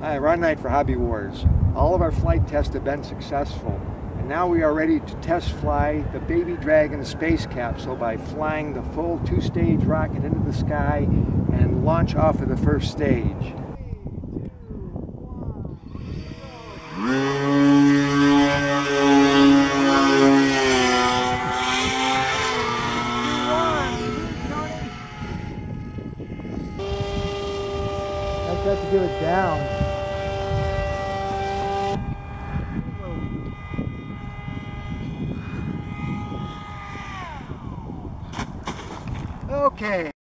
Hi, Ron Knight for HobbyWars. All of our flight tests have been successful, and now we are ready to test fly the Baby Dragon space capsule by flying the full two-stage rocket into the sky and launch off of the first stage. To give it down. Okay.